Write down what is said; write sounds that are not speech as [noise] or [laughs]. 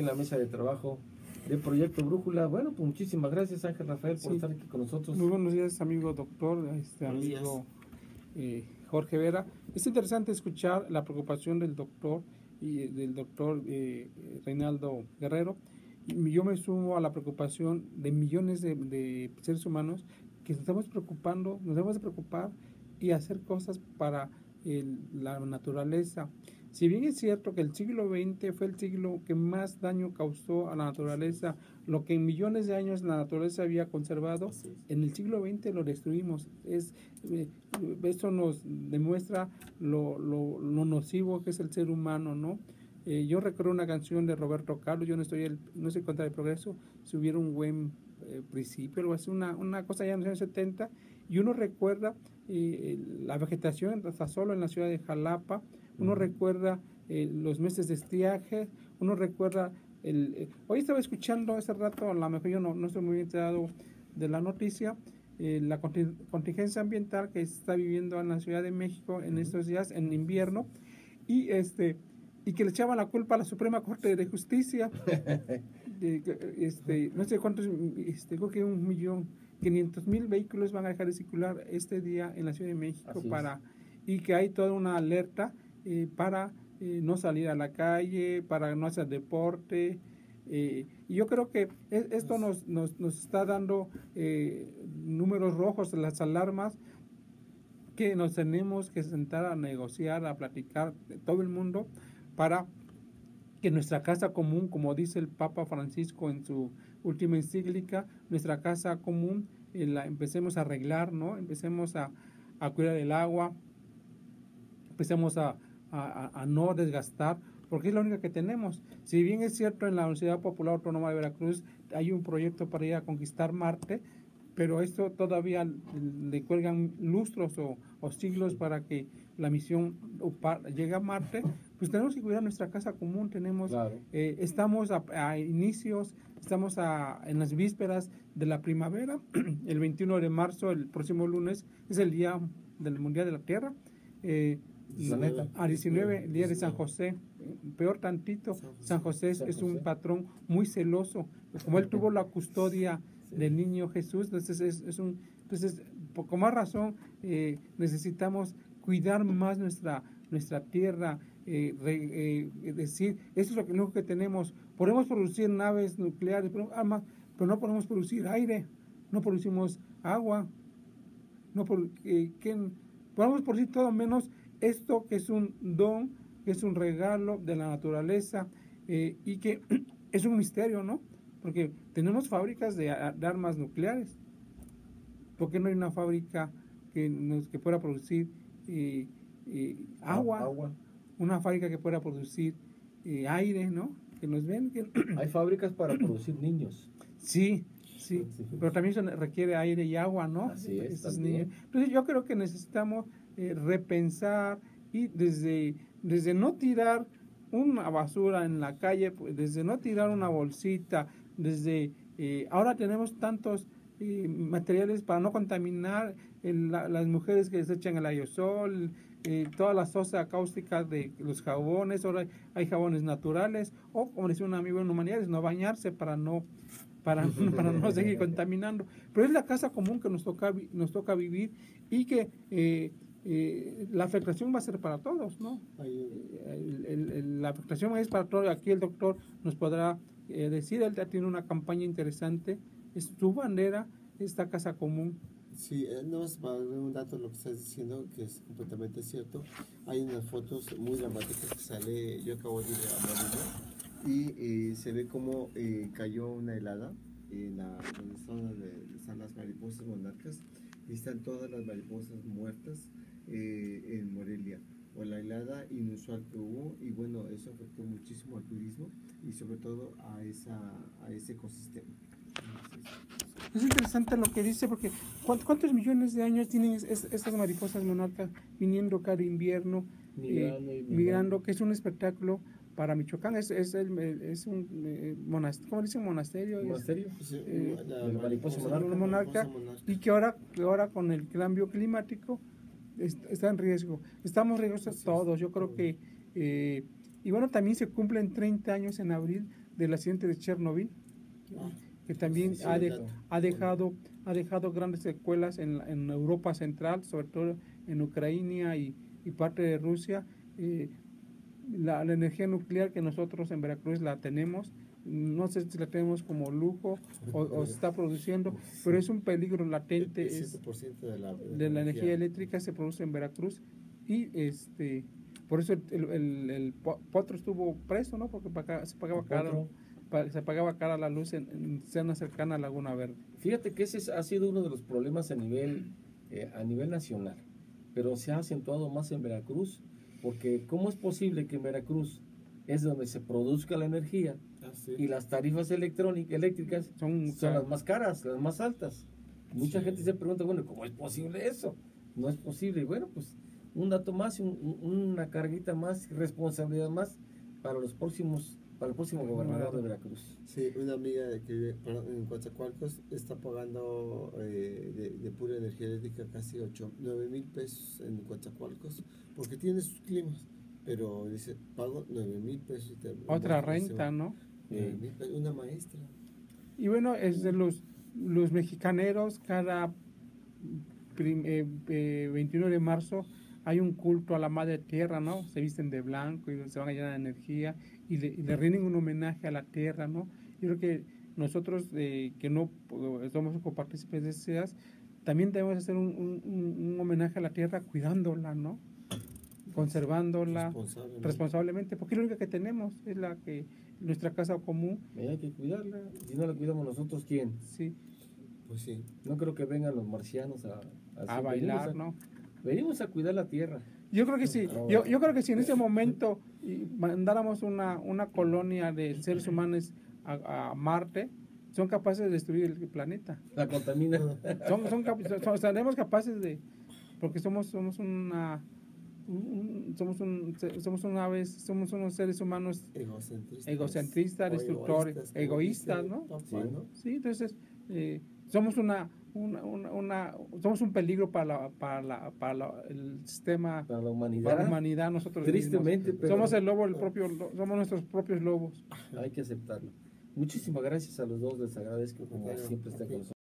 en la mesa de trabajo de Proyecto Brújula. Bueno, pues muchísimas gracias Ángel Rafael por estar aquí con nosotros. Muy buenos días, amigo doctor, este amigo eh, Jorge Vera. Es interesante escuchar la preocupación del doctor y del doctor eh, Reinaldo Guerrero. Yo me sumo a la preocupación de millones de, seres humanos que nos estamos preocupando, nos debemos de preocupar y hacer cosas para la naturaleza. Si bien es cierto que el siglo XX fue el siglo que más daño causó a la naturaleza, lo que en millones de años la naturaleza había conservado, en el siglo XX lo destruimos. Es, eh, esto nos demuestra lo, lo, nocivo que es el ser humano, ¿no? Eh, yo recuerdo una canción de Roberto Carlos, yo no estoy, el, no estoy contra el progreso, si hubiera un buen eh, principio, o una, una cosa ya en los años 70, y uno recuerda la vegetación hasta solo en la ciudad de Jalapa, uno recuerda eh, los meses de estiaje, uno recuerda el... Eh, hoy estaba escuchando hace rato, a lo mejor yo no, no estoy muy enterado de la noticia, eh, la contingencia ambiental que está viviendo en la Ciudad de México en estos días, en invierno, y este y que le echaban la culpa a la Suprema Corte de Justicia. [laughs] este, no sé cuántos, este, creo que un millón, quinientos mil vehículos van a dejar de circular este día en la Ciudad de México para y que hay toda una alerta eh, para eh, no salir a la calle, para no hacer deporte. Eh, y yo creo que esto nos, nos, nos está dando números rojos, las alarmas, que nos tenemos que sentar a negociar, a platicar todo el mundo para que nuestra casa común, como dice el Papa Francisco en su última encíclica, nuestra casa común la empecemos a arreglar, ¿no? Empecemos a, a cuidar el agua, empecemos a, a, no desgastar, porque es la única que tenemos. Si bien es cierto, en la Universidad Popular Autónoma de Veracruz hay un proyecto para ir a conquistar Marte, pero esto todavía le cuelgan lustros o, siglos para que la misión llegue a Marte, pues tenemos que cuidar nuestra casa común, tenemos, eh, estamos a, inicios, estamos a, en las vísperas de la primavera, [clears throat] el 21 de marzo, el próximo lunes, es el Día del Mundial de la Tierra. Eh, a 19, el día de San José, peor tantito, San José. Es un patrón muy celoso, como él tuvo la custodia del niño Jesús, entonces es, un, entonces con más razón eh, necesitamos cuidar más nuestra, nuestra tierra, eh, eh, decir, eso es lo que, lo que tenemos, podemos producir naves nucleares, pero, pero no podemos producir aire, no producimos agua, no por, podemos producir todo menos esto que es un don, que es un regalo de la naturaleza eh, y que [clears throat] es un misterio, ¿no? Porque tenemos fábricas de, armas nucleares. ¿Por qué no hay una fábrica que, nos, que pueda producir eh, eh, agua, agua, Una fábrica que pueda producir aire, ¿no? Que nos ven. Que... [clears throat] Hay fábricas para producir niños. Sí, sí, pero también se requiere aire y agua, ¿no? Así es. Entonces yo creo que necesitamos eh, repensar y desde, desde no tirar una basura en la calle, pues, desde no tirar una bolsita, desde eh, ahora tenemos tantos eh, materiales para no contaminar las mujeres que desechan el aerosol, toda la sosa cáustica de los jabones, ahora hay jabones naturales, o como decía un amigo en humanidades, no bañarse para no para, [laughs] para no seguir contaminando. Pero es la casa común que nos toca, nos toca vivir y que eh, la afectación va a ser para todos, ¿no? la afectación es para todos. Aquí el doctor nos podrá eh, decir, él ya tiene una campaña interesante, es su bandera, esta casa común. Sí, eh, no es para un dato lo que estás diciendo, que es completamente cierto. Hay unas fotos muy dramáticas que sale, yo acabo de ir a y se ve como cayó una helada en la zona de, están las mariposas monarcas y están todas las mariposas muertas eh, en Morelia o la helada inusual que hubo y bueno, eso afectó muchísimo al turismo y sobre todo a, esa, a ese ecosistema. Es interesante lo que dice porque ¿cuántos millones de años tienen estas mariposas monarcas viniendo cada invierno, eh, migrando, que es un espectáculo para Michoacán es, es, el, es un eh, monasterio, ¿cómo dicen? Monasterio. Monasterio. Eh, la, mariposa monarca, y que ahora, que ahora con el cambio climático está en riesgo. Estamos riesgosos todos. Yo creo que, eh, y bueno, también se cumplen 30 años en abril del accidente de Chernobyl, Ah, que también ha, de- dato. ha dejado ha dejado grandes secuelas en, en Europa Central, sobre todo en Ucrania y, y parte de Rusia. Eh, la, la energía nuclear que nosotros en Veracruz la tenemos, no sé si la tenemos como lujo o, o se está produciendo, pero es un peligro latente. El es- 7% de la, de la energía eléctrica se produce en Veracruz y este por eso el, el, el po- potro estuvo preso no porque paga- se pagaba caro se pagaba cara la luz en, en zona cercana a Laguna Verde. Fíjate que ese es- ha sido uno de los problemas a nivel, eh, a nivel nacional, pero se ha acentuado más en Veracruz, porque ¿cómo es posible que en Veracruz es donde se produzca la energía Ah, sí. y las tarifas electrónicas, eléctricas son, son las más caras, las más altas? Mucha Sí. gente se pregunta, bueno, ¿cómo es posible eso? No es posible. Y bueno, pues un dato más, un- un- una carguita más, responsabilidad más para los próximos, para el próximo gobernador de Veracruz. Sí, una amiga de que vive perdón, en Coatzacoalcos está pagando eh, de, de pura energía eléctrica casi 8, 9 mil pesos en Coatzacoalcos porque tiene sus climas, pero dice, pago 9 mil pesos. y te- otra renta no Nueve mil pesos, una maestra. y bueno es de los los mexicaneros cada prim- eh, eh, 21 de marzo hay un culto a la madre tierra, ¿no? Se visten de blanco y se van a llenar de energía y le, y le rinden un homenaje a la tierra, ¿no? Yo creo que nosotros eh, que no somos copartícipes de esas, también debemos hacer un, un- un- homenaje a la tierra cuidándola, ¿no? Conservándola Responsablemente. responsablemente, porque la única que tenemos, es la que nuestra casa común, Y hay que cuidarla. Si no la cuidamos nosotros, ¿quién? sí, Pues sí. No creo que vengan los marcianos a, a hacer- bailar, a- ¿no? Venimos a cuidar la tierra. Yo creo que sí. Yo, yo creo que si en ese momento mandáramos una, una colonia de seres humanos a, a Marte, son capaces de destruir el planeta. La contamina. Son, son, son- seremos capaces de, porque somos somos una un- un- somos un, somos una vez somos unos seres humanos Egocentristas. Egocentristas, destructores, egoístas, egoístas, dice ¿no? Sí. ¿no? sí entonces eh, somos una una, una, una- somos un peligro para la, para la, para la- el sistema Para la humanidad. para la humanidad nosotros Tristemente, pero- somos el lobo el propio somos nuestros propios lobos Hay que aceptarlo. Muchísimas gracias a los dos. Les agradezco como Bueno, siempre están ok. con nosotros.